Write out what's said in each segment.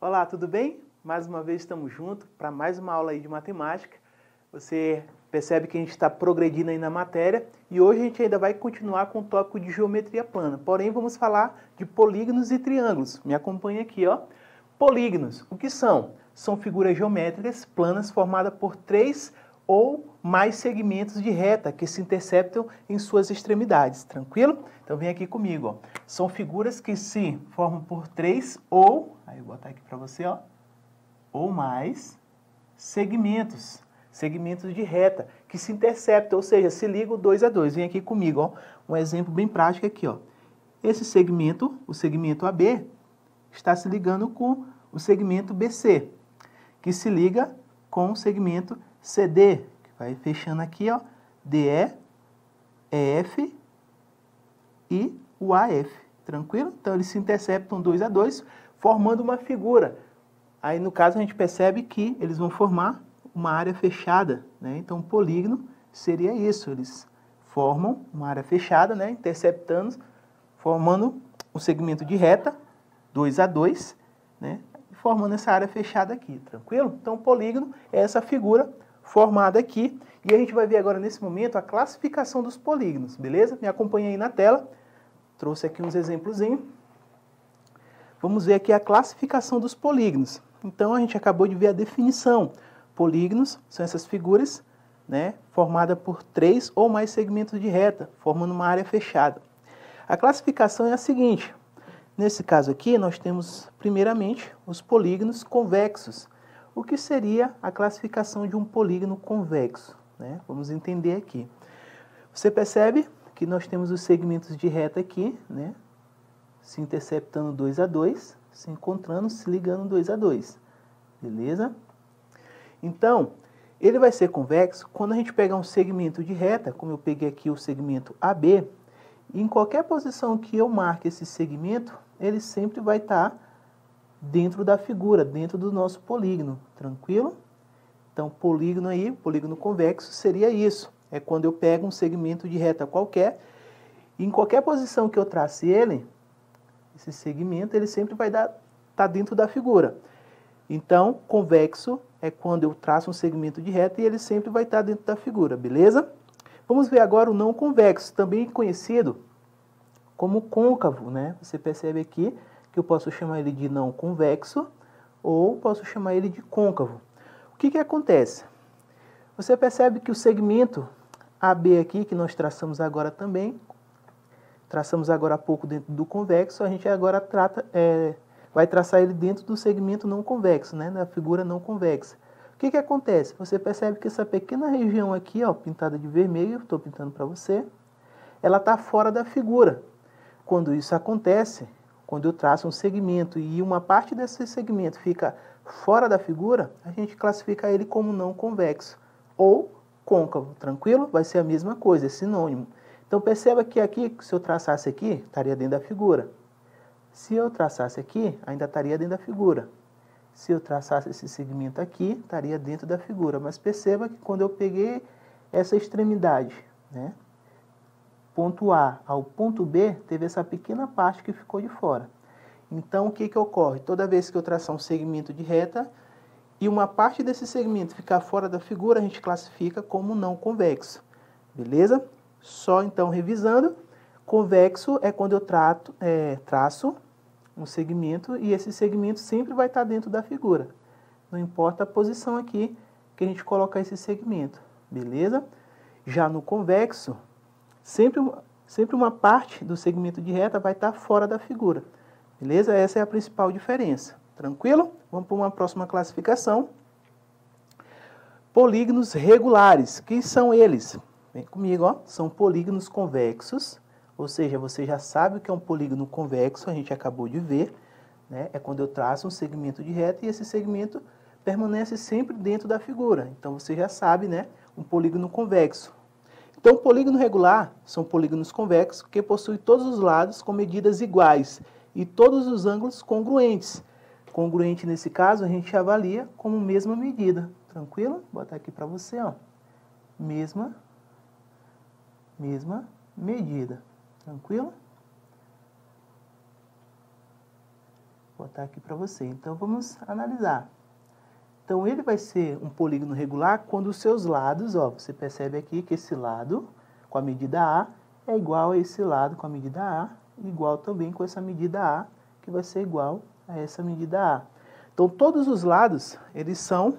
Olá, tudo bem? Mais uma vez estamos juntos para mais uma aula aí de matemática. Você percebe que a gente está progredindo aí na matéria e hoje a gente ainda vai continuar com o tópico de geometria plana. Porém, vamos falar de polígonos e triângulos. Me acompanha aqui, ó. Polígonos, o que são? São figuras geométricas planas formadas por três ou mais segmentos de reta que se interceptam em suas extremidades, tranquilo? Então vem aqui comigo, ó. São figuras que se formam por três ou, aí eu vou botar aqui para você, ó, ou mais segmentos, segmentos de reta que se interceptam, ou seja, se ligam dois a dois. Vem aqui comigo, ó, um exemplo bem prático aqui, ó. Esse segmento, o segmento AB, está se ligando com o segmento BC, que se liga com o segmento CD, que vai fechando aqui, ó, DE, EF e o AF, tranquilo? Então eles se interceptam dois a dois, formando uma figura. Aí no caso a gente percebe que eles vão formar uma área fechada, né? Então polígono seria isso, eles formam uma área fechada, né? Interceptando, formando um segmento de reta, 2 a 2, né? Formando essa área fechada aqui, tranquilo? Então polígono é essa figura formada aqui. E a gente vai ver agora nesse momento a classificação dos polígonos, beleza? Me acompanha aí na tela. Trouxe aqui uns exemplos. Vamos ver aqui a classificação dos polígonos. Então a gente acabou de ver a definição. Polígonos são essas figuras né, formadas por três ou mais segmentos de reta, formando uma área fechada. A classificação é a seguinte. Nesse caso aqui, nós temos, primeiramente, os polígonos convexos, o que seria a classificação de um polígono convexo? Né? Vamos entender aqui. Você percebe que nós temos os segmentos de reta aqui, né? se interceptando 2 a 2, se encontrando, se ligando 2 a 2. Beleza? Então, ele vai ser convexo quando a gente pegar um segmento de reta, como eu peguei aqui o segmento AB, em qualquer posição que eu marque esse segmento, ele sempre vai estar tá dentro da figura, dentro do nosso polígono, tranquilo? Então, polígono aí, polígono convexo, seria isso. É quando eu pego um segmento de reta qualquer, e em qualquer posição que eu trace ele, esse segmento, ele sempre vai estar tá dentro da figura. Então, convexo é quando eu traço um segmento de reta e ele sempre vai estar tá dentro da figura, beleza? Vamos ver agora o não convexo, também conhecido como côncavo, né? Você percebe aqui eu posso chamar ele de não convexo ou posso chamar ele de côncavo. O que, que acontece? Você percebe que o segmento AB aqui, que nós traçamos agora também, traçamos agora há pouco dentro do convexo, a gente agora trata, é, vai traçar ele dentro do segmento não convexo, né, na figura não convexa. O que, que acontece? Você percebe que essa pequena região aqui, ó, pintada de vermelho, estou pintando para você, ela está fora da figura. Quando isso acontece, quando eu traço um segmento e uma parte desse segmento fica fora da figura, a gente classifica ele como não convexo ou côncavo, tranquilo? Vai ser a mesma coisa, é sinônimo. Então perceba que aqui, se eu traçasse aqui, estaria dentro da figura. Se eu traçasse aqui, ainda estaria dentro da figura. Se eu traçasse esse segmento aqui, estaria dentro da figura. Mas perceba que quando eu peguei essa extremidade, né, ponto A ao ponto B, teve essa pequena parte que ficou de fora. Então, o que, que ocorre? Toda vez que eu traçar um segmento de reta e uma parte desse segmento ficar fora da figura, a gente classifica como não convexo. Beleza? Só então revisando, convexo é quando eu trato, é, traço um segmento e esse segmento sempre vai estar dentro da figura. Não importa a posição aqui que a gente colocar esse segmento. Beleza? Já no convexo, sempre, sempre uma parte do segmento de reta vai estar fora da figura. Beleza? Essa é a principal diferença. Tranquilo? Vamos para uma próxima classificação. Polígonos regulares. Quem são eles? Vem comigo, ó. São polígonos convexos, ou seja, você já sabe o que é um polígono convexo, a gente acabou de ver. Né? É quando eu traço um segmento de reta e esse segmento permanece sempre dentro da figura. Então você já sabe, né? Um polígono convexo. Então, polígono regular são polígonos convexos que possuem todos os lados com medidas iguais e todos os ângulos congruentes. Congruente, nesse caso, a gente avalia como mesma medida. Tranquilo? Vou botar aqui para você, ó. Mesma, mesma medida. Tranquilo? Vou botar aqui para você. Então, vamos analisar. Então, ele vai ser um polígono regular quando os seus lados, ó, você percebe aqui que esse lado com a medida A é igual a esse lado com a medida A, igual também com essa medida A, que vai ser igual a essa medida A. Então, todos os lados, eles são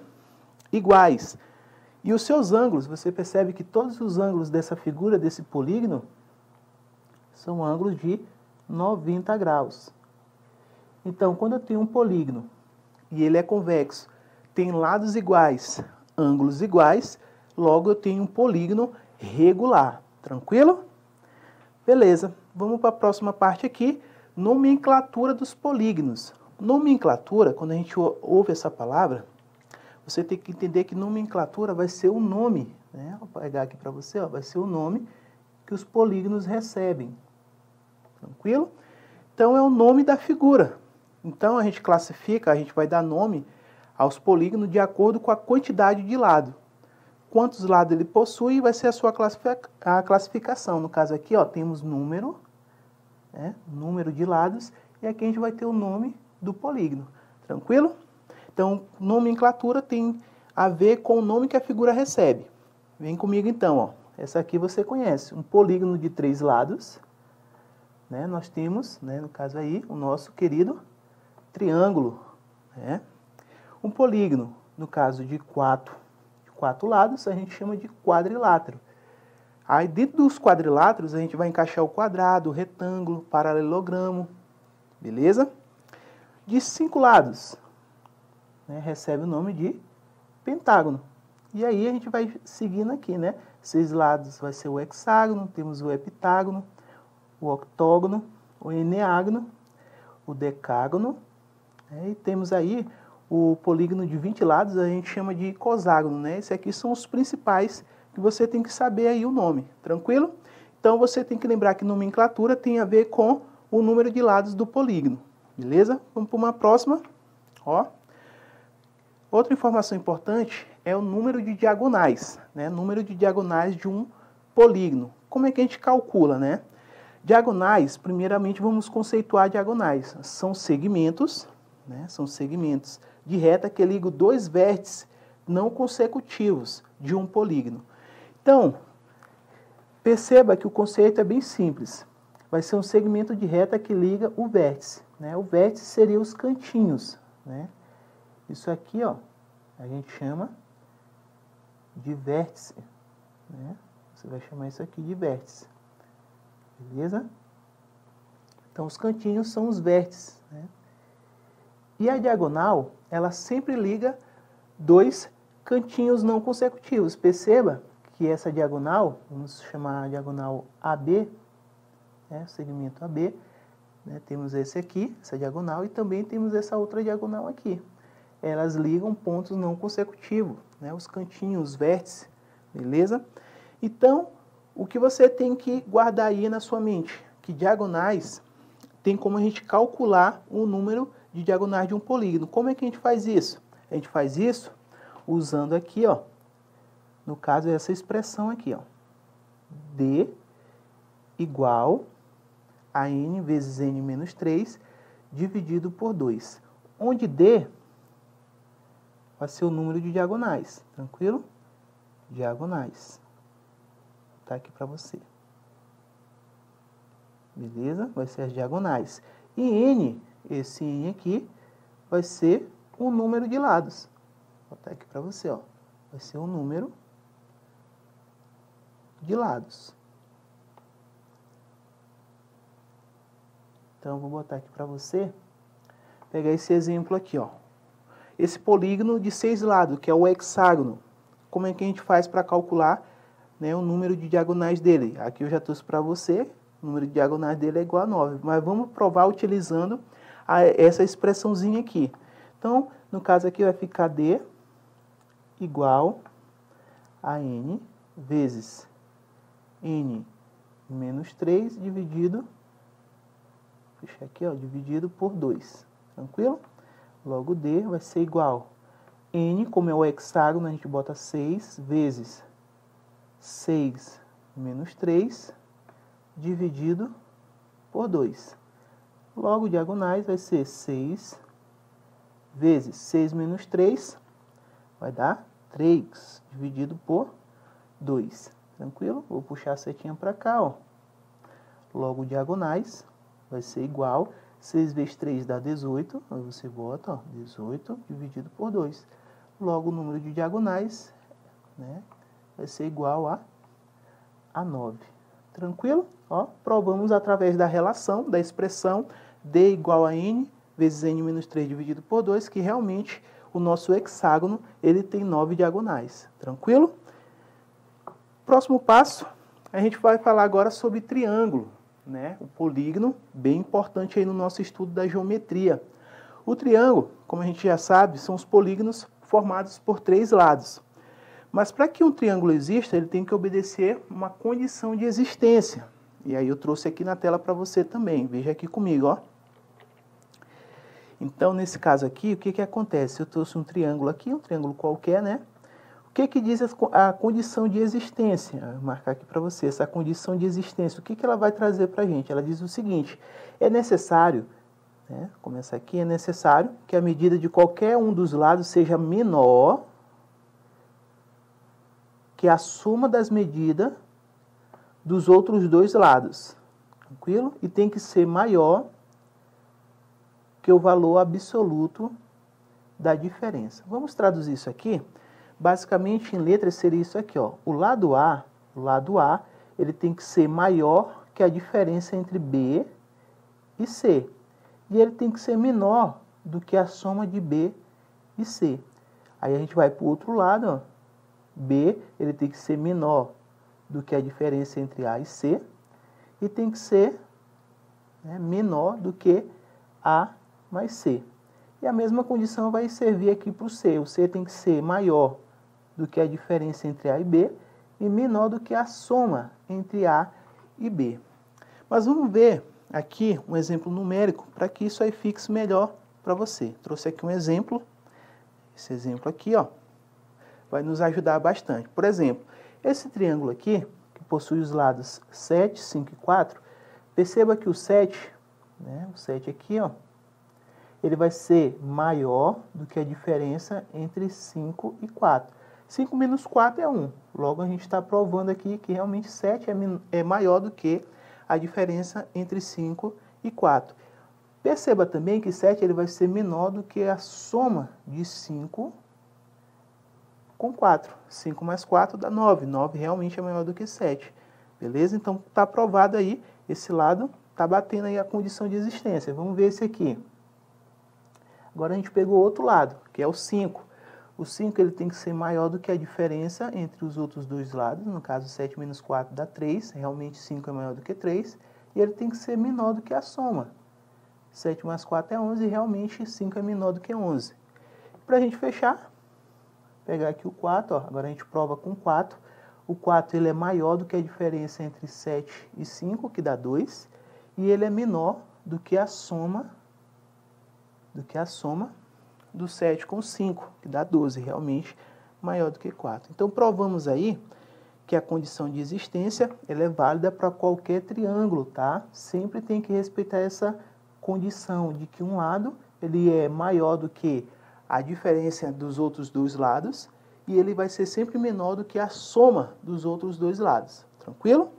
iguais. E os seus ângulos, você percebe que todos os ângulos dessa figura, desse polígono, são ângulos de 90 graus. Então, quando eu tenho um polígono e ele é convexo, tem lados iguais, ângulos iguais, logo eu tenho um polígono regular. Tranquilo? Beleza, vamos para a próxima parte aqui, nomenclatura dos polígonos. Nomenclatura, quando a gente ouve essa palavra, você tem que entender que nomenclatura vai ser o nome, né? Vou pegar aqui para você, ó, vai ser o nome que os polígonos recebem. Tranquilo? Então é o nome da figura. Então a gente classifica, a gente vai dar nome aos polígonos de acordo com a quantidade de lado. Quantos lados ele possui vai ser a sua classificação. No caso aqui, ó, temos número, né, número de lados, e aqui a gente vai ter o nome do polígono. Tranquilo? Então, nomenclatura tem a ver com o nome que a figura recebe. Vem comigo então, ó. Essa aqui você conhece, um polígono de três lados. Né? Nós temos, né, no caso aí, o nosso querido triângulo. Né? Um polígono, no caso de quatro, de quatro lados, a gente chama de quadrilátero. Aí dentro dos quadriláteros a gente vai encaixar o quadrado, o retângulo, paralelogramo, beleza? De cinco lados, né, recebe o nome de pentágono. E aí a gente vai seguindo aqui, né? Seis lados vai ser o hexágono, temos o heptágono, o octógono, o eneágono, o decágono, né? e temos aí o polígono de 20 lados, a gente chama de coságono, né? Esses aqui são os principais que você tem que saber aí o nome, tranquilo? Então você tem que lembrar que nomenclatura tem a ver com o número de lados do polígono, beleza? Vamos para uma próxima, ó. Outra informação importante é o número de diagonais, né? Número de diagonais de um polígono. Como é que a gente calcula, né? Diagonais, primeiramente vamos conceituar diagonais. São segmentos, né? São segmentos de reta que ligam dois vértices não consecutivos de um polígono. Então, perceba que o conceito é bem simples. Vai ser um segmento de reta que liga o vértice. Né? O vértice seria os cantinhos. Né? Isso aqui ó, a gente chama de vértice. Né? Você vai chamar isso aqui de vértice. Beleza? Então, os cantinhos são os vértices. E a diagonal, ela sempre liga dois cantinhos não consecutivos. Perceba que essa diagonal, vamos chamar a diagonal AB, né, segmento AB, né, temos esse aqui, essa diagonal, e também temos essa outra diagonal aqui. Elas ligam pontos não consecutivos, né, os cantinhos, os vértices, beleza? Então, o que você tem que guardar aí na sua mente? Que diagonais tem como a gente calcular o número de diagonais de um polígono. Como é que a gente faz isso? A gente faz isso usando aqui, ó, no caso essa expressão aqui, ó, D igual a n vezes n menos 3 dividido por 2, onde D vai ser o número de diagonais, tranquilo? Diagonais. Tá aqui para você. Beleza? Vai ser as diagonais. E n esse n aqui vai ser o número de lados. Vou botar aqui para você, ó. Vai ser o número de lados. Então, vou botar aqui para você, pegar esse exemplo aqui, ó. Esse polígono de seis lados, que é o hexágono. Como é que a gente faz para calcular né, o número de diagonais dele? Aqui eu já trouxe para você, o número de diagonais dele é igual a 9. Mas vamos provar utilizando essa expressãozinha aqui. Então, no caso aqui vai ficar D igual a N vezes N menos 3 dividido, deixa aqui, ó, dividido por 2. Tranquilo? Logo D vai ser igual N, como é o hexágono, a gente bota 6 vezes 6 menos 3 dividido por 2. Logo, diagonais vai ser 6 vezes 6 menos 3, vai dar 3, dividido por 2. Tranquilo? Vou puxar a setinha para cá, ó. Logo, diagonais vai ser igual 6 vezes 3 dá 18, aí você bota ó, 18 dividido por 2. Logo, o número de diagonais né, vai ser igual a, a 9. Tranquilo? Ó, provamos através da relação, da expressão D igual a N vezes N menos 3 dividido por 2, que realmente o nosso hexágono ele tem 9 diagonais. Tranquilo? Próximo passo, a gente vai falar agora sobre triângulo né, o polígono, bem importante aí no nosso estudo da geometria. O triângulo, como a gente já sabe, são os polígonos formados por três lados. Mas para que um triângulo exista, ele tem que obedecer uma condição de existência. E aí eu trouxe aqui na tela para você também. Veja aqui comigo, ó. Então, nesse caso aqui, o que, que acontece? Eu trouxe um triângulo aqui, um triângulo qualquer, né? O que, que diz a condição de existência? Vou marcar aqui para você, essa condição de existência. O que, que ela vai trazer para a gente? Ela diz o seguinte, é necessário, né, começa aqui, é necessário que a medida de qualquer um dos lados seja menor que a soma das medidas dos outros dois lados. Tranquilo? E tem que ser maior que o valor absoluto da diferença. Vamos traduzir isso aqui? Basicamente, em letras seria isso aqui, ó. O lado A, o lado A, ele tem que ser maior que a diferença entre B e C. E ele tem que ser menor do que a soma de B e C. Aí a gente vai para o outro lado, ó. B, ele tem que ser menor do que a diferença entre A e C. E tem que ser né, menor do que A mais C. E a mesma condição vai servir aqui para o C. O C tem que ser maior do que a diferença entre A e B e menor do que a soma entre A e B. Mas vamos ver aqui um exemplo numérico para que isso aí fixe melhor para você. Trouxe aqui um exemplo, esse exemplo aqui, ó, vai nos ajudar bastante. Por exemplo, esse triângulo aqui, que possui os lados 7, 5 e 4, perceba que o 7, né, o 7 aqui, ó, ele vai ser maior do que a diferença entre 5 e 4. 5 menos 4 é 1. Logo, a gente está provando aqui que realmente 7 é, é maior do que a diferença entre 5 e 4. Perceba também que 7 ele vai ser menor do que a soma de 5 com 4. 5 mais 4 dá 9. 9 realmente é maior do que 7. Beleza? Então, está provado aí, esse lado está batendo aí a condição de existência. Vamos ver esse aqui. Agora a gente pegou o outro lado, que é o 5. O 5 ele tem que ser maior do que a diferença entre os outros dois lados. No caso, 7 menos 4 dá 3. Realmente 5 é maior do que 3. E ele tem que ser menor do que a soma. 7 mais 4 é 11 e realmente 5 é menor do que 11. Para a gente fechar, pegar aqui o 4. Ó, agora a gente prova com 4. O 4 ele é maior do que a diferença entre 7 e 5, que dá 2. E ele é menor do que a soma do que a soma do 7 com 5, que dá 12, realmente maior do que 4. Então, provamos aí que a condição de existência ela é válida para qualquer triângulo, tá? Sempre tem que respeitar essa condição de que um lado ele é maior do que a diferença dos outros dois lados e ele vai ser sempre menor do que a soma dos outros dois lados. Tranquilo?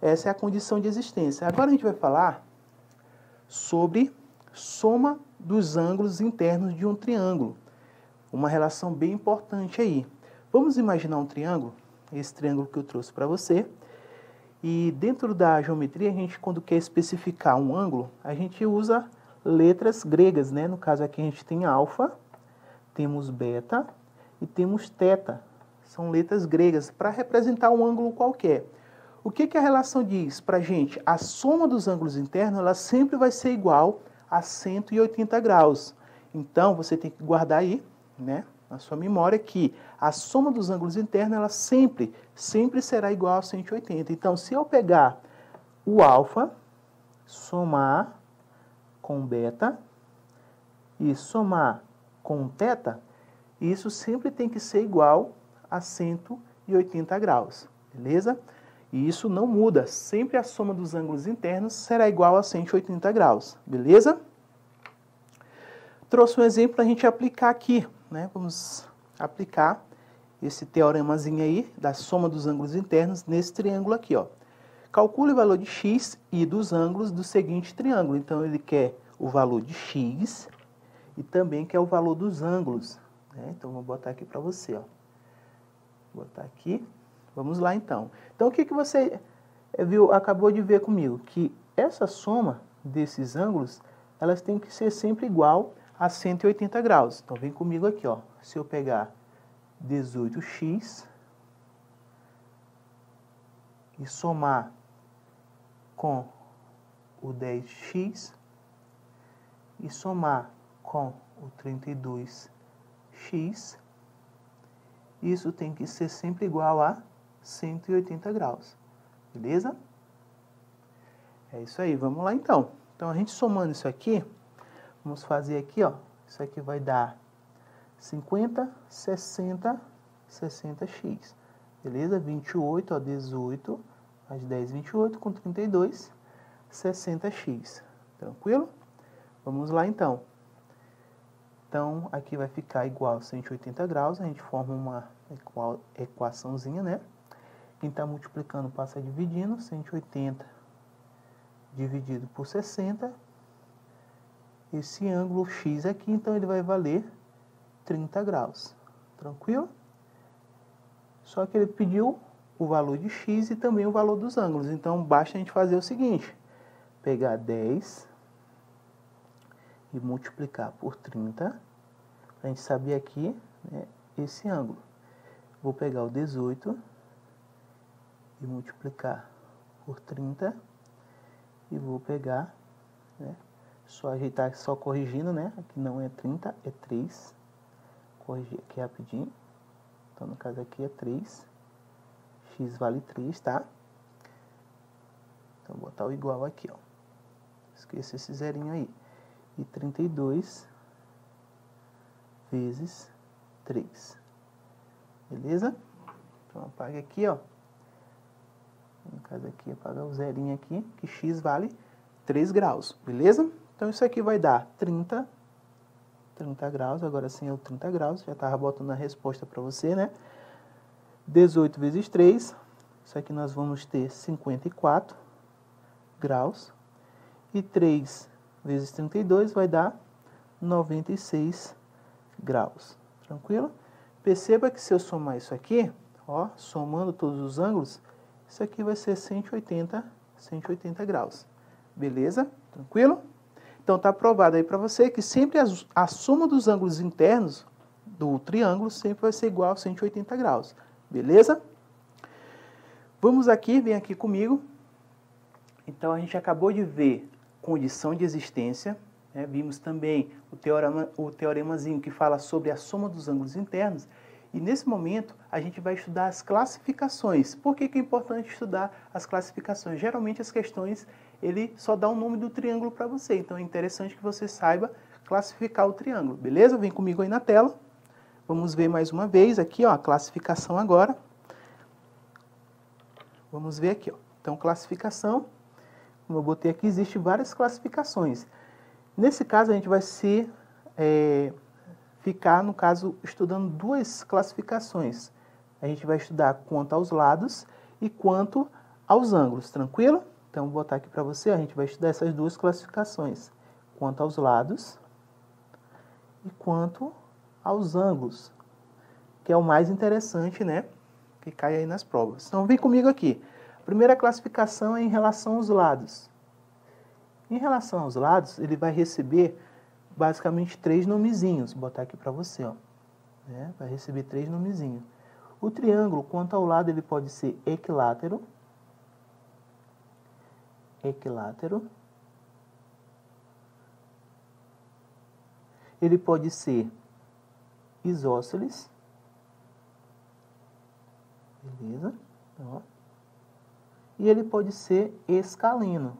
Essa é a condição de existência. Agora a gente vai falar sobre soma dos ângulos internos de um triângulo. Uma relação bem importante aí. Vamos imaginar um triângulo, esse triângulo que eu trouxe para você. E dentro da geometria, a gente, quando quer especificar um ângulo, a gente usa letras gregas, né? No caso aqui a gente tem alfa, temos beta e temos teta. São letras gregas para representar um ângulo qualquer. O que, que a relação diz para a gente? A soma dos ângulos internos ela sempre vai ser igual a 180 graus. Então, você tem que guardar aí, né, na sua memória que a soma dos ângulos internos, ela sempre, sempre será igual a 180. Então, se eu pegar o alfa, somar com beta e somar com teta, isso sempre tem que ser igual a 180 graus, beleza? E isso não muda, sempre a soma dos ângulos internos será igual a 180 graus, beleza? Trouxe um exemplo para a gente aplicar aqui, né? Vamos aplicar esse teoremazinho aí da soma dos ângulos internos nesse triângulo aqui, ó. Calcule o valor de x e dos ângulos do seguinte triângulo. Então, ele quer o valor de x e também quer o valor dos ângulos. Né? Então, vou botar aqui para você, ó. Vou botar aqui. Vamos lá, então. Então, o que, que você viu, acabou de ver comigo? Que essa soma desses ângulos, elas têm que ser sempre igual a 180 graus. Então, vem comigo aqui, ó. Se eu pegar 18x e somar com o 10x e somar com o 32x, isso tem que ser sempre igual a 180 graus. Beleza? É isso aí, vamos lá então. Então, a gente somando isso aqui, vamos fazer aqui, ó. Isso aqui vai dar 50, 60, 60x. Beleza? 28, ó, 18, mais 10, 28, com 32, 60x. Tranquilo? Vamos lá, então. Então, aqui vai ficar igual a 180 graus, a gente forma uma equaçãozinha, né? Quem está multiplicando passa dividindo, 180 dividido por 60. Esse ângulo x aqui, então, ele vai valer 30 graus. Tranquilo? Só que ele pediu o valor de x e também o valor dos ângulos. Então, basta a gente fazer o seguinte. Pegar 10 e multiplicar por 30. A gente saber aqui né, esse ângulo. Vou pegar o 18 e multiplicar por 30. E vou pegar, né, só ajeitar, só corrigindo, né? Aqui não é 30, é 3 corrigir aqui rapidinho. Então, no caso aqui é 3. X vale 3, tá? Então, botar o igual aqui, ó. Esqueça esse zerinho aí. E 32 vezes 3. Beleza? Então, apaga aqui, ó. No caso aqui, apagar o zerinho aqui, que x vale 3 graus, beleza? Então, isso aqui vai dar 30 30 graus, agora sim é o 30 graus, já estava botando a resposta para você, né? 18 vezes 3, isso aqui nós vamos ter 54 graus. E 3 vezes 32 vai dar 96 graus. Tranquilo? Perceba que se eu somar isso aqui, ó, somando todos os ângulos, isso aqui vai ser 180, 180 graus. Beleza? Tranquilo? Então está provado aí para você que sempre a, soma dos ângulos internos do triângulo sempre vai ser igual a 180 graus. Beleza? Vamos aqui, vem aqui comigo. Então a gente acabou de ver condição de existência, né? vimos também o, teorema, o teoremazinho que fala sobre a soma dos ângulos internos, e nesse momento a gente vai estudar as classificações. Por que, que é importante estudar as classificações? Geralmente as questões ele só dá o nome do triângulo para você. Então é interessante que você saiba classificar o triângulo, beleza? Vem comigo aí na tela. Vamos ver mais uma vez aqui, ó, a classificação agora. Vamos ver aqui, ó. Então, classificação, como eu botei aqui, existe várias classificações. Nesse caso, a gente vai se é, ficar, no caso, estudando duas classificações. A gente vai estudar quanto aos lados e quanto aos ângulos, tranquilo? Então, vou botar aqui para você, a gente vai estudar essas duas classificações, quanto aos lados e quanto aos ângulos, que é o mais interessante, né, que cai aí nas provas. Então, vem comigo aqui. Primeira classificação é em relação aos lados. Em relação aos lados, ele vai receber basicamente três nomezinhos. Vou botar aqui para você, ó. Né? Vai receber três nomezinhos. O triângulo, quanto ao lado, ele pode ser equilátero, equilátero. Ele pode ser isósceles. Beleza? Ó. E ele pode ser escaleno.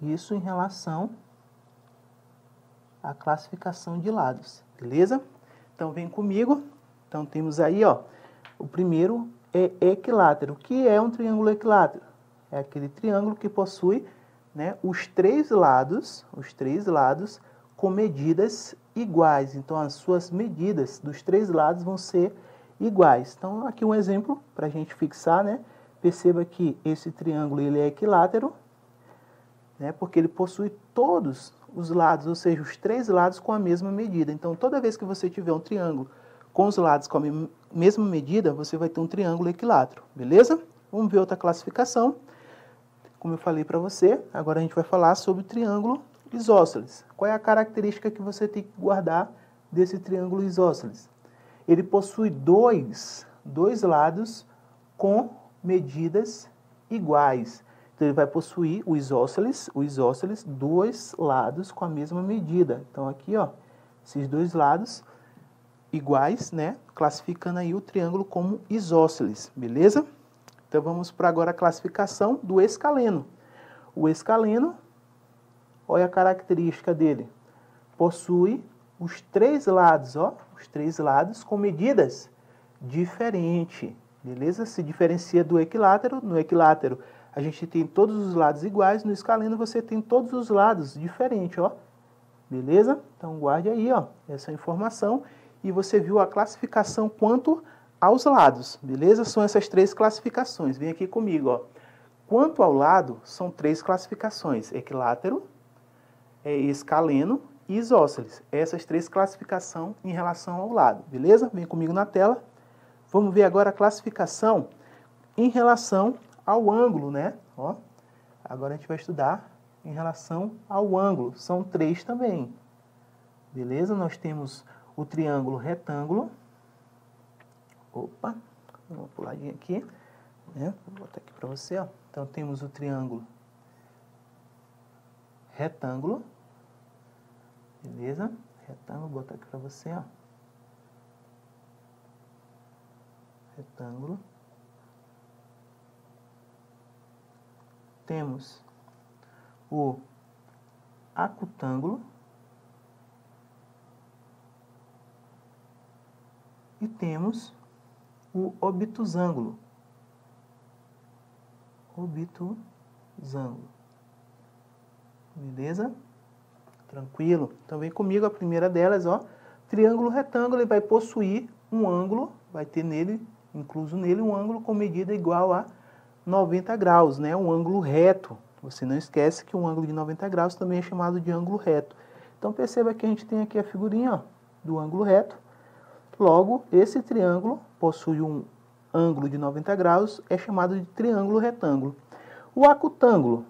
Isso em relação à classificação de lados. Beleza? Então vem comigo. Então temos aí, ó, o primeiro é equilátero. O que é um triângulo equilátero? É aquele triângulo que possui né, os três lados, os três lados com medidas iguais. Então, as suas medidas dos três lados vão ser iguais. Então, aqui um exemplo para a gente fixar, né? Perceba que esse triângulo ele é equilátero, né? Porque ele possui todos os lados, ou seja, os três lados com a mesma medida. Então, toda vez que você tiver um triângulo com os lados com a mesma medida, você vai ter um triângulo equilátero, beleza? Vamos ver outra classificação. Como eu falei para você, agora a gente vai falar sobre o triângulo isósceles. Qual é a característica que você tem que guardar desse triângulo isósceles? Ele possui dois, dois lados com medidas iguais. Então, ele vai possuir o isósceles, o isósceles, dois lados com a mesma medida. Então, aqui, ó, esses dois lados iguais, né? Classificando aí o triângulo como isósceles, beleza? Então, vamos para agora a classificação do escaleno. O escaleno, olha a característica dele. Possui os três lados, ó, os três lados com medidas diferentes, beleza? Se diferencia do equilátero. No equilátero, a gente tem todos os lados iguais, no escaleno você tem todos os lados diferentes, ó. Beleza? Então guarde aí, ó, essa informação e você viu a classificação quanto aos lados, beleza? São essas três classificações. Vem aqui comigo, ó. Quanto ao lado, são três classificações: equilátero, é, escaleno e isósceles. Essas três classificações em relação ao lado, beleza? Vem comigo na tela. Vamos ver agora a classificação em relação ao ângulo, né? Ó, agora a gente vai estudar em relação ao ângulo. São três também. Beleza? Nós temos o triângulo retângulo. Opa, uma puladinha aqui. Né? Vou botar aqui para você. Ó. Então temos o triângulo retângulo. Beleza? Retângulo, vou botar aqui para você. Ó. Retângulo. temos o acutângulo e temos o obtusângulo. Obtusângulo. Beleza? Tranquilo? Então vem comigo a primeira delas, ó. Triângulo retângulo ele vai possuir um ângulo, vai ter nele, incluso nele, um ângulo com medida igual a 90 graus, né? um ângulo reto. Você não esquece que um ângulo de 90 graus também é chamado de ângulo reto. Então perceba que a gente tem aqui a figurinha ó, do ângulo reto. Logo, esse triângulo possui um ângulo de 90 graus, é chamado de triângulo retângulo. O acutângulo,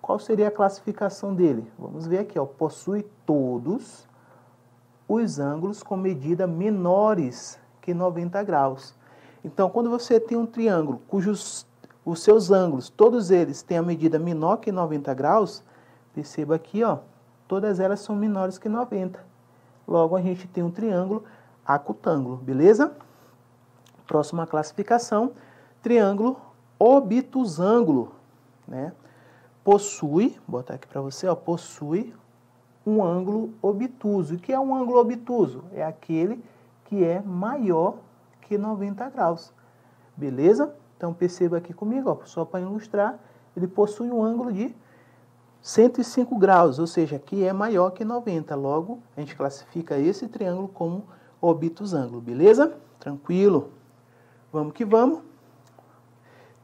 qual seria a classificação dele? Vamos ver aqui, ó, possui todos os ângulos com medida menores que 90 graus. Então, quando você tem um triângulo cujos os seus ângulos, todos eles têm a medida menor que 90 graus, perceba aqui, ó, todas elas são menores que 90. Logo, a gente tem um triângulo acutângulo, beleza? Próxima classificação, triângulo obtusângulo, né? Possui, vou botar aqui para você, ó, possui um ângulo obtuso. O que é um ângulo obtuso? É aquele que é maior que 90 graus, beleza? Então perceba aqui comigo, ó, só para ilustrar, ele possui um ângulo de 105 graus, ou seja, que é maior que 90. Logo, a gente classifica esse triângulo como obtusângulo, beleza? Tranquilo? Vamos que vamos.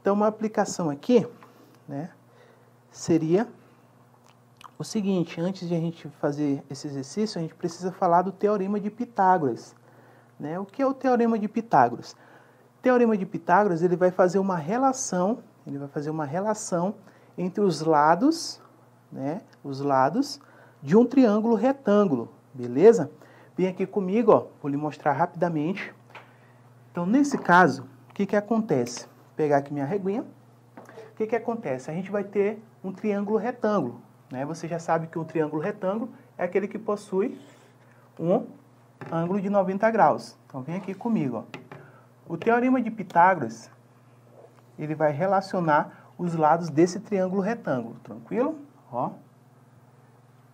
Então, uma aplicação aqui, né, seria o seguinte, antes de a gente fazer esse exercício, a gente precisa falar do Teorema de Pitágoras. Né? O que é o Teorema de Pitágoras? Teorema de Pitágoras, ele vai fazer uma relação, ele vai fazer uma relação entre os lados, né, os lados de um triângulo retângulo, beleza? Vem aqui comigo, ó, vou lhe mostrar rapidamente. Então, nesse caso, o que que acontece? Vou pegar aqui minha reguinha. O que que acontece? A gente vai ter um triângulo retângulo, né? Você já sabe que um triângulo retângulo é aquele que possui um ângulo de 90 graus. Então, vem aqui comigo, ó. O teorema de Pitágoras, ele vai relacionar os lados desse triângulo retângulo, tranquilo? Ó.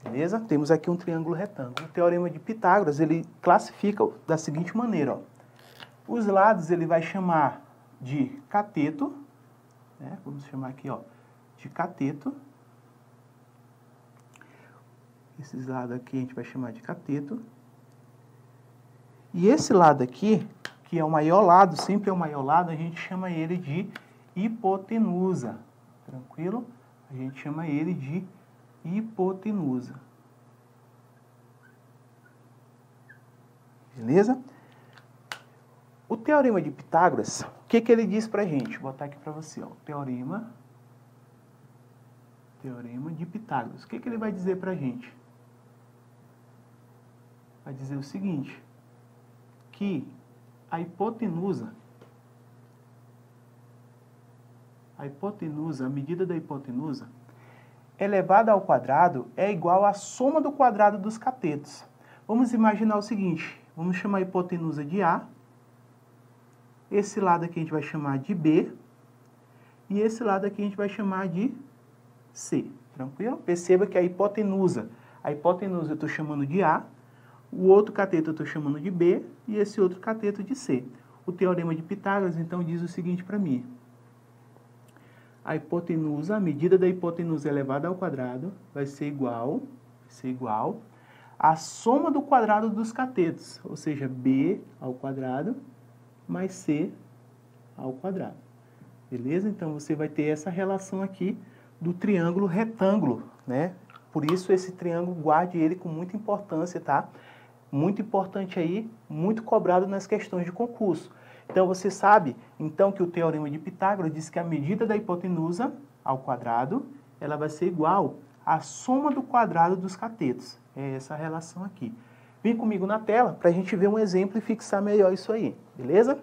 Beleza? Temos aqui um triângulo retângulo. O teorema de Pitágoras, ele classifica da seguinte maneira, ó. Os lados ele vai chamar de cateto, né? vamos chamar aqui ó, de cateto. Esses lados aqui a gente vai chamar de cateto. E esse lado aqui, que é o maior lado, sempre é o maior lado, a gente chama ele de hipotenusa. Tranquilo? A gente chama ele de hipotenusa. Beleza? O teorema de Pitágoras, o que, que ele diz para a gente? Vou botar aqui para você. Ó, teorema, teorema de Pitágoras. O que, que ele vai dizer para a gente? Vai dizer o seguinte, que a hipotenusa, a hipotenusa, a medida da hipotenusa, elevada ao quadrado é igual à soma do quadrado dos catetos. Vamos imaginar o seguinte, vamos chamar a hipotenusa de A, esse lado aqui a gente vai chamar de B. E esse lado aqui a gente vai chamar de C. Tranquilo? Perceba que a hipotenusa, a hipotenusa eu estou chamando de A, o outro cateto eu estou chamando de B e esse outro cateto de C. O teorema de Pitágoras, então, diz o seguinte para mim. A hipotenusa, a medida da hipotenusa elevada ao quadrado, vai ser igual, vai ser igual à soma do quadrado dos catetos, ou seja, B ao quadrado mais c ao quadrado. Beleza? Então, você vai ter essa relação aqui do triângulo retângulo, né? Por isso, esse triângulo, guarde ele com muita importância, tá? Muito importante aí, muito cobrado nas questões de concurso. Então, você sabe, então, que o teorema de Pitágoras diz que a medida da hipotenusa ao quadrado, ela vai ser igual à soma do quadrado dos catetos. É essa relação aqui. Vem comigo na tela para a gente ver um exemplo e fixar melhor isso aí, beleza?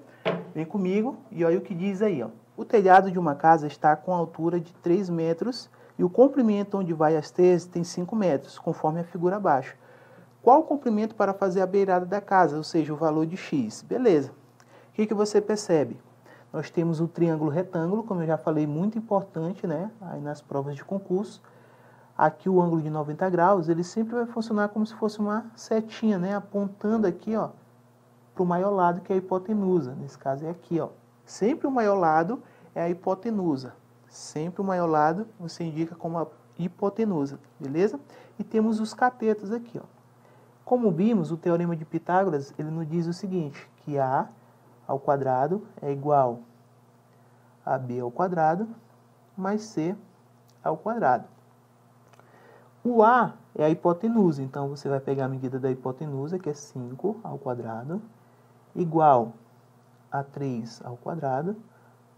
Vem comigo e olha o que diz aí. Ó. O telhado de uma casa está com altura de 3 metros e o comprimento onde vai as teias tem 5 metros, conforme a figura abaixo. Qual o comprimento para fazer a beirada da casa, ou seja, o valor de x? Beleza. O que, que você percebe? Nós temos o triângulo retângulo, como eu já falei, muito importante né, aí nas provas de concurso aqui o ângulo de 90 graus, ele sempre vai funcionar como se fosse uma setinha, né? Apontando aqui, ó, para o maior lado, que é a hipotenusa. Nesse caso é aqui, ó. Sempre o maior lado é a hipotenusa. Sempre o maior lado você indica como a hipotenusa, beleza? E temos os catetos aqui, ó. Como vimos, o teorema de Pitágoras, ele nos diz o seguinte, que A ao quadrado é igual a B ao quadrado mais C ao quadrado. O A é a hipotenusa, então você vai pegar a medida da hipotenusa, que é 5 ao quadrado, igual a 3 ao quadrado,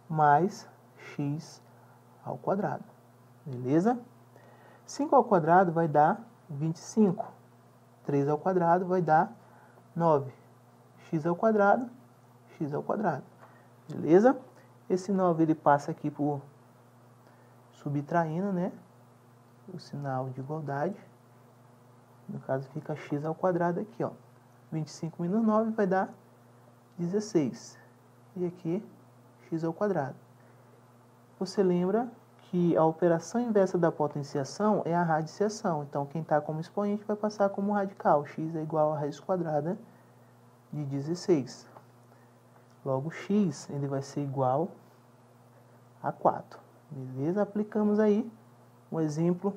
mais x ao quadrado. Beleza? 5 ao quadrado vai dar 25. 3 ao quadrado vai dar 9. x ao quadrado, x ao quadrado. Beleza? Esse 9 ele passa aqui por subtraindo, né? o sinal de igualdade. No caso, fica x ao quadrado aqui, ó. 25 menos 9 vai dar 16. E aqui, x ao quadrado. Você lembra que a operação inversa da potenciação é a radiciação. Então, quem está como expoente vai passar como radical. x é igual a raiz quadrada de 16. Logo, x ele vai ser igual a 4. Beleza? Aplicamos aí um exemplo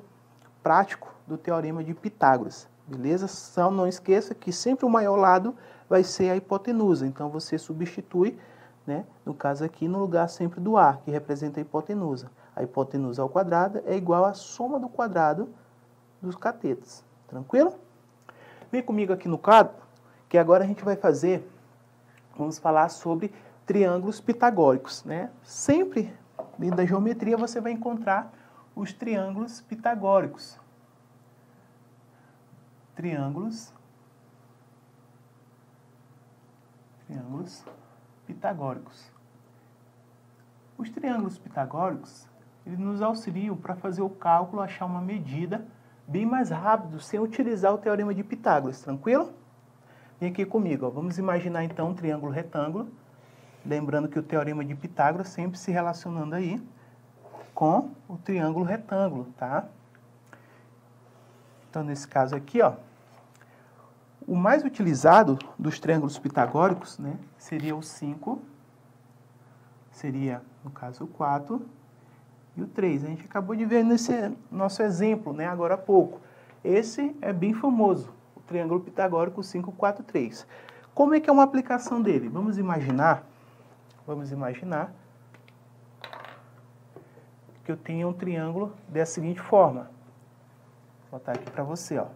prático do teorema de Pitágoras. Beleza? Só não esqueça que sempre o maior lado vai ser a hipotenusa. Então você substitui, né, no caso aqui, no lugar sempre do A, que representa a hipotenusa. A hipotenusa ao quadrado é igual à soma do quadrado dos catetos. Tranquilo? Vem comigo aqui no quadro, que agora a gente vai fazer, vamos falar sobre triângulos pitagóricos. Né? Sempre dentro da geometria você vai encontrar os triângulos pitagóricos. Triângulos triângulos pitagóricos. Os triângulos pitagóricos, eles nos auxiliam para fazer o cálculo, achar uma medida bem mais rápido, sem utilizar o teorema de Pitágoras, tranquilo? Vem aqui comigo, ó. vamos imaginar então um triângulo retângulo, lembrando que o teorema de Pitágoras sempre se relacionando aí com o triângulo retângulo, tá? Então, nesse caso aqui, ó, o mais utilizado dos triângulos pitagóricos, né, seria o 5, seria, no caso, o 4 e o 3. A gente acabou de ver nesse nosso exemplo, né, agora há pouco. Esse é bem famoso, o triângulo pitagórico 5, 4, 3. Como é que é uma aplicação dele? Vamos imaginar, vamos imaginar que eu tenha um triângulo dessa seguinte forma. Vou botar aqui para você, ó.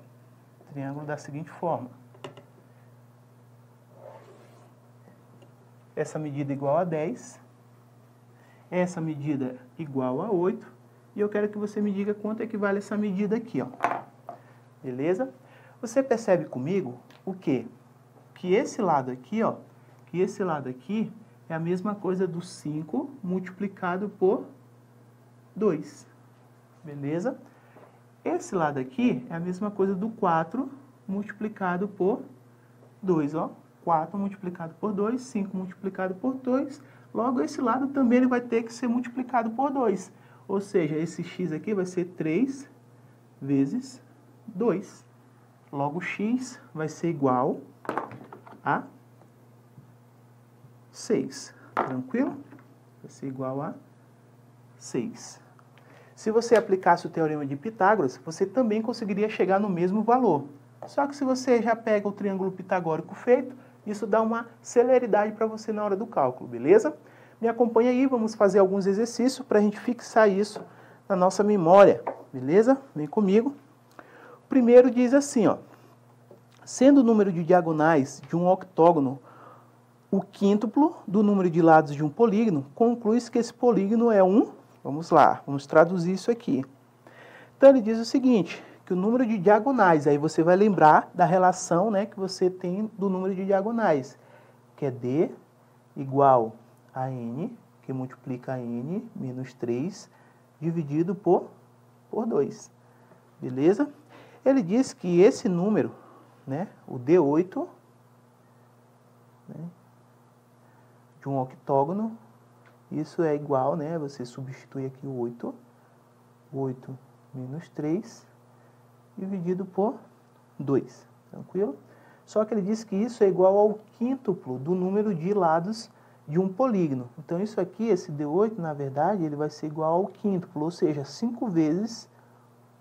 Triângulo da seguinte forma. Essa medida igual a 10, essa medida igual a 8, e eu quero que você me diga quanto equivale essa medida aqui, ó. Beleza? Você percebe comigo o quê? Que esse lado aqui, ó, que esse lado aqui é a mesma coisa do 5 multiplicado por 2. Beleza? Esse lado aqui é a mesma coisa do 4 multiplicado por 2, ó. 4 multiplicado por 2, 5 multiplicado por 2. Logo, esse lado também ele vai ter que ser multiplicado por 2. Ou seja, esse x aqui vai ser 3 vezes 2. Logo, x vai ser igual a 6. Tranquilo? Vai ser igual a 6. Se você aplicasse o teorema de Pitágoras, você também conseguiria chegar no mesmo valor. Só que se você já pega o triângulo pitagórico feito, isso dá uma celeridade para você na hora do cálculo, beleza? Me acompanha aí, vamos fazer alguns exercícios para a gente fixar isso na nossa memória, beleza? Vem comigo. O primeiro diz assim, ó. Sendo o número de diagonais de um octógono o quíntuplo do número de lados de um polígono, conclui-se que esse polígono é um Vamos lá, vamos traduzir isso aqui. Então ele diz o seguinte, que o número de diagonais, aí você vai lembrar da relação né, que você tem do número de diagonais, que é D igual a N, que multiplica N menos 3, dividido por, por 2. Beleza? Ele diz que esse número, né, o D8, né, de um octógono, isso é igual, né? Você substitui aqui o 8. 8 menos 3 dividido por 2. Tranquilo? Só que ele diz que isso é igual ao quíntuplo do número de lados de um polígono. Então, isso aqui, esse D8, na verdade, ele vai ser igual ao quíntuplo, ou seja, 5 vezes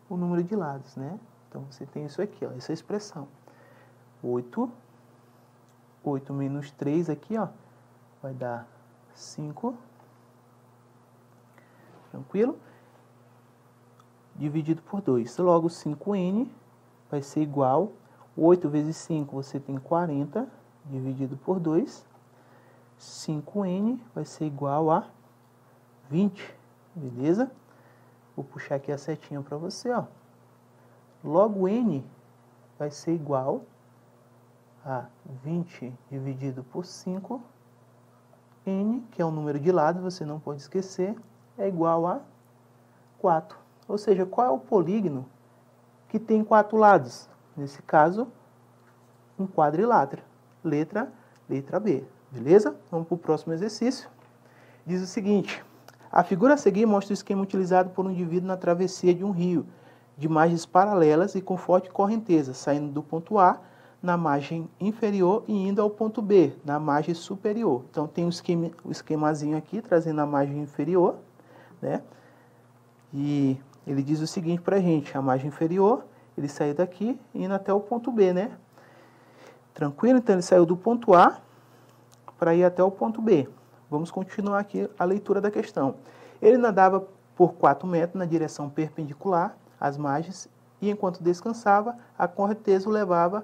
o número de lados, né? Então, você tem isso aqui, ó, essa expressão. 8, 8 menos 3 aqui, ó, vai dar 5 Tranquilo? Dividido por 2. Logo, 5n vai ser igual. 8 vezes 5 você tem 40, dividido por 2. 5n vai ser igual a 20, beleza? Vou puxar aqui a setinha para você, ó. Logo, n vai ser igual a 20 dividido por 5. n, que é o número de lado, você não pode esquecer, é igual a 4. Ou seja, qual é o polígono que tem quatro lados? Nesse caso, um quadrilátero. Letra, letra B. Beleza? Vamos para o próximo exercício. Diz o seguinte. A figura a seguir mostra o esquema utilizado por um indivíduo na travessia de um rio, de margens paralelas e com forte correnteza, saindo do ponto A na margem inferior e indo ao ponto B, na margem superior. Então tem o, esquema, o esquemazinho aqui, trazendo a margem inferior, né? E ele diz o seguinte para a gente, a margem inferior, ele saiu daqui indo até o ponto B, né? Tranquilo? Então ele saiu do ponto A para ir até o ponto B. Vamos continuar aqui a leitura da questão. Ele nadava por 4 metros na direção perpendicular às margens e enquanto descansava, a correnteza o levava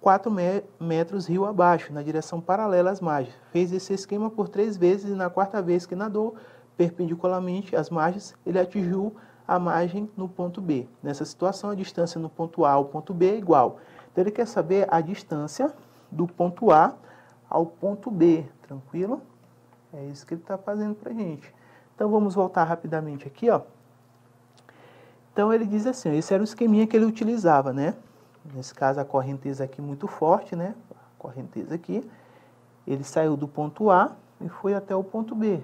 4 metros rio abaixo, na direção paralela às margens. Fez esse esquema por três vezes e na quarta vez que nadou, perpendicularmente às margens, ele atingiu a margem no ponto B. Nessa situação, a distância no ponto A ao ponto B é igual. Então, ele quer saber a distância do ponto A ao ponto B, tranquilo? É isso que ele está fazendo para a gente. Então, vamos voltar rapidamente aqui, ó. Então, ele diz assim, esse era o esqueminha que ele utilizava, né? Nesse caso, a correnteza aqui muito forte, né? A correnteza aqui. Ele saiu do ponto A e foi até o ponto B.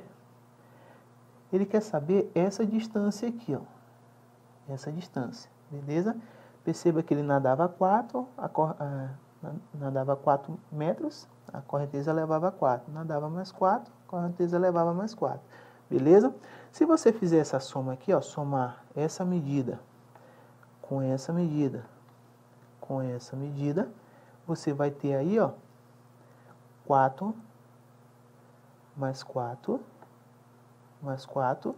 Ele quer saber essa distância aqui, ó. Essa distância, beleza? Perceba que ele nadava 4, a, a, nadava 4 metros, a correnteza levava 4. Nadava mais 4, a correnteza levava mais 4. Beleza? Se você fizer essa soma aqui, ó, somar essa medida com essa medida, com essa medida, você vai ter aí, ó, 4 mais 4 mais 4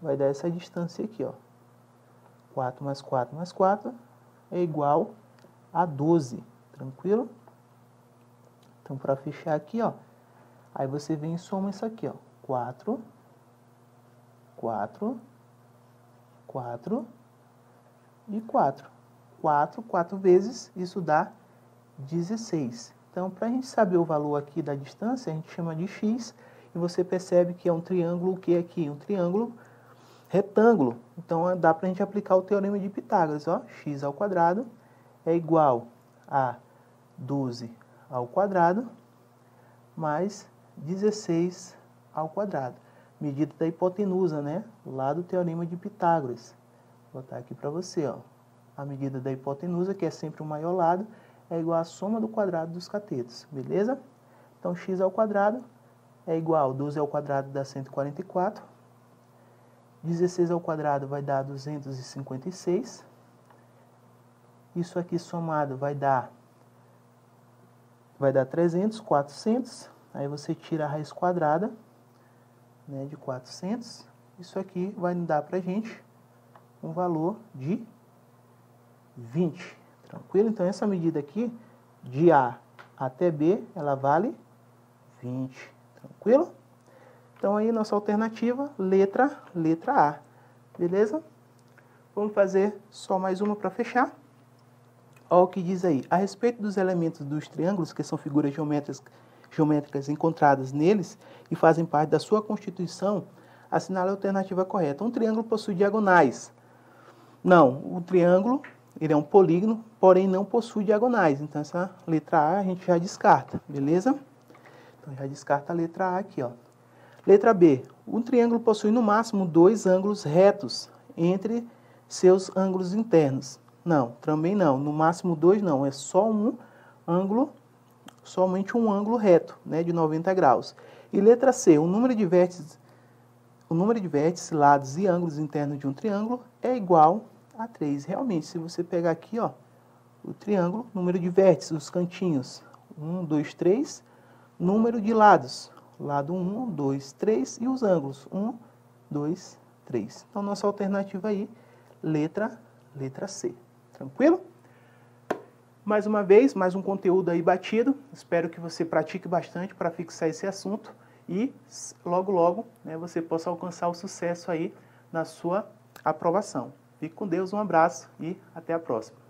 vai dar essa distância aqui, ó. 4 mais 4 mais 4 é igual a 12, tranquilo? Então, para fechar aqui, ó, aí você vem e soma isso aqui, ó. 4, 4, 4 e 4. 4, 4 vezes, isso dá 16. Então, para a gente saber o valor aqui da distância, a gente chama de x, e você percebe que é um triângulo, o que aqui? Um triângulo retângulo. Então, dá para a gente aplicar o teorema de Pitágoras, ó, x ao quadrado é igual a 12 ao quadrado mais 16 ao quadrado. Medida da hipotenusa, né? Lá do teorema de Pitágoras. Vou botar aqui para você, ó. A medida da hipotenusa, que é sempre o maior lado, é igual à soma do quadrado dos catetos, beleza? Então, x ao quadrado é igual a 12 ao quadrado dá 144. 16 ao quadrado vai dar 256. Isso aqui somado vai dar vai dar 300, 400. Aí você tira a raiz quadrada né, de 400. Isso aqui vai dar para gente um valor de 20. Tranquilo? Então, essa medida aqui, de A até B, ela vale 20. Tranquilo? Então, aí, nossa alternativa, letra, letra A. Beleza? Vamos fazer só mais uma para fechar. Olha o que diz aí. A respeito dos elementos dos triângulos, que são figuras geométricas, geométricas encontradas neles e fazem parte da sua constituição, assinale a alternativa correta. Um triângulo possui diagonais. Não, o triângulo ele é um polígono, porém não possui diagonais. Então, essa letra A a gente já descarta, beleza? Então, já descarta a letra A aqui, ó. Letra B. Um triângulo possui no máximo dois ângulos retos entre seus ângulos internos. Não, também não. No máximo dois não. É só um ângulo, somente um ângulo reto, né, de 90 graus. E letra C. O número de vértices, o número de vértices, lados e ângulos internos de um triângulo é igual a 3. Realmente, se você pegar aqui, ó, o triângulo, número de vértices, os cantinhos, 1, 2, 3, número de lados, lado 1, 2, 3 e os ângulos, 1, 2, 3. Então, nossa alternativa aí, letra, letra C. Tranquilo? Mais uma vez, mais um conteúdo aí batido. Espero que você pratique bastante para fixar esse assunto e logo, logo, né, você possa alcançar o sucesso aí na sua aprovação. Fique com Deus, um abraço e até a próxima.